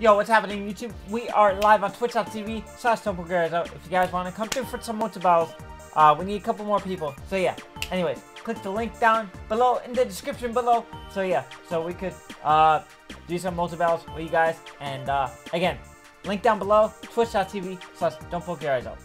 Yo, what's happening, YouTube? We are live on twitch.tv slash If you guys want to come through for some more battles, uh, we need a couple more people. So yeah, anyways, click the link down below in the description below. So yeah, so we could uh, do some multi battles with you guys. And uh, again, link down below, twitch.tv slash don't poke your out.